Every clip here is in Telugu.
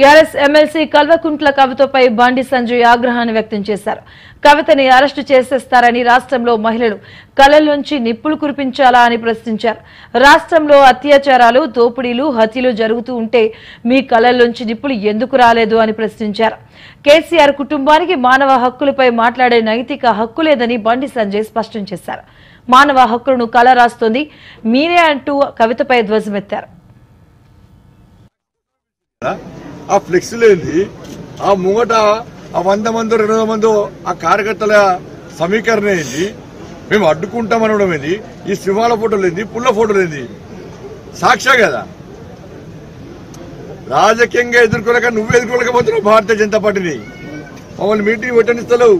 టీఆర్ఎస్ ఎమ్మెల్సీ కల్వకుంట్ల కవితపై బండి సంజయ్ ఆగ్రహాన్ని వ్యక్తం చేశారు. కవితని అరెస్టు చేసేస్తారని రాష్ట్రంలో మహిళలు కళల్లోంచి నిప్పులు కురిపించాలా అని ప్రశ్నించారు. రాష్ట్రంలో అత్యాచారాలు దోపిడీలు హత్యలు జరుగుతూ ఉంటే మీ కళల్లోంచి నిప్పులు ఎందుకు రాలేదు అని ప్రశ్నించారు. కేసీఆర్ కుటుంబానికి మానవ హక్కులపై మాట్లాడే నైతిక హక్కు లేదని బండి సంజయ్ స్పష్టం చేశారు. మానవ హక్కులను కళ రాస్తోంది. మీరే అంటూ కవితపై ధ్వజమెత్తారు. ఆ ఫ్లెక్సీలు ఏంది? ఆ ముంగట ఆ వంద మందో రెండు వందల మందో ఆ కార్యకర్తల సమీకరణ ఏంది? మేము అడ్డుకుంటామనడం ఏంది? ఈ సింహాల ఫోటోలు ఏంది? పుల్ల ఫోటోలు ఏంది? సాక్ష్య కదా. రాజకీయంగా ఎదుర్కోలేక నువ్వు ఎదుర్కోలేకపోతున్నావు భారతీయ జనతా పార్టీని. మమ్మల్ని మీటింగ్ పెట్టనిస్తలేవు.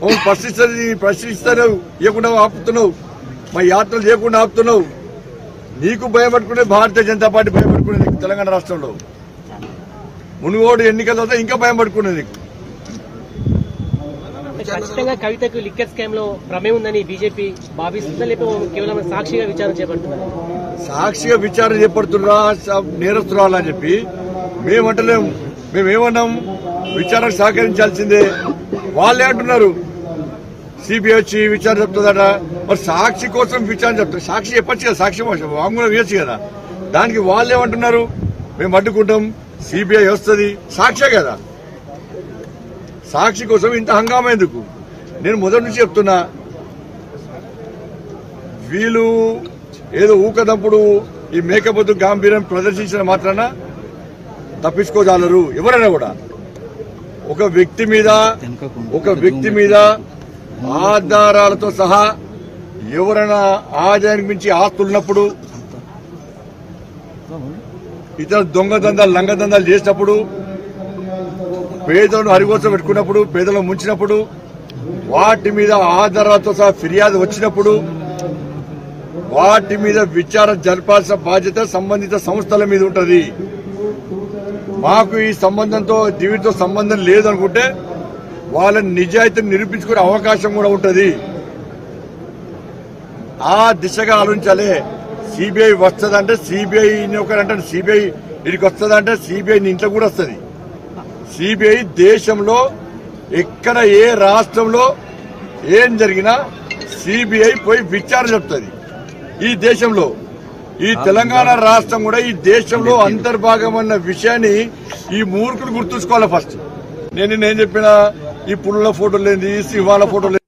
మమ్మల్ని ప్రశ్నిస్తుంది ప్రశ్నిస్తలేవు ఇవ్వకుండా ఆపుతున్నావు. మా యాత్రలు చేయకుండా ఆపుతున్నావు. నీకు భయపడుకునే భారతీయ జనతా పార్టీ భయపడుకునేది తెలంగాణ రాష్ట్రంలో. మునుగోడు ఎన్నికల తర్వాత ఇంకా భయం పడుకునేది నీకు. ఖచ్చితంగా కవితకు లిక్కర్ స్కామ్లో ప్రమేయం ఉందని బీజేపీ భావిస్తుందా లేకపోతే కేవలం సాక్షిగా విచారణ చేపడుతున్నారు సాక్షిగా విచారణ చేపడుతున్నా నేరస్తురాలు అని చెప్పి మేమంటలేం మేమేమన్నాం విచారణకు సహకరించాల్సిందే. వాళ్ళే అంటున్నారు. సిబిఐ వచ్చి విచారణ చెప్తుందట. మరి సాక్షి కోసం విచారణ చెప్తారు సాక్షి చెప్పచ్చు కదా సాక్షి వాంగ్మూలం వేయచ్చు కదా. దానికి వాళ్ళు ఏమంటున్నారు మేము అడ్డుకుంటాం. సిబిఐ వస్తుంది. సాక్షే కదా. సాక్షి కోసం ఇంత హంగామా ఎందుకు? నేను మొదటి నుంచి చెప్తున్నా వీళ్ళు ఏదో ఊకదప్పుడు ఈ మేకపోతు గాంభీర్యం ప్రదర్శించిన మాత్రాన తప్పించుకోగలరు ఎవరైనా కూడా. ఒక వ్యక్తి మీద ఒక వ్యక్తి మీద ఆధారాలతో సహా ఎవరైనా ఆదాయానికి మించి ఆస్తులున్నప్పుడు ఇతర దొంగ దందాలు లంగ దందాలు చేసినప్పుడు పేదలను హరిగోసం పెట్టుకున్నప్పుడు పేదలను ముంచినప్పుడు వాటి మీద ఆధారాలతో సహా ఫిర్యాదు వచ్చినప్పుడు వాటి మీద విచారణ జరపాల్సిన బాధ్యత సంబంధిత సంస్థల మీద ఉంటుంది. మాకు ఈ సంబంధంతో దీనితో సంబంధం లేదనుకుంటే వాళ్ళ నిజాయితీని నిరూపించుకునే అవకాశం కూడా ఉంటుంది. ఆ దిశగా ఆలోచించాలి. సిబిఐ వస్తుందంటే సిబిఐ ఒకరంటే సిబిఐ ఇడికి వస్తుందంటే సిబిఐ ఇంట్లో కూడా వస్తుంది. సిబిఐ దేశంలో ఎక్కడ ఏ రాష్ట్రంలో ఏం జరిగినా సిబిఐ పోయి విచారణ చెప్తుంది ఈ దేశంలో ఈ తెలంగాణ రాష్ట్రం కూడా ఈ దేశంలో అంతర్భాగం అన్న విషయాన్ని ఈ మూర్ఖులు గుర్తుంచుకోవాలి ఫస్ట్. నేను నేను చెప్పిన ఈ పుల్ల ఫోటోలు ఏంది సింహాల ఫోటోలు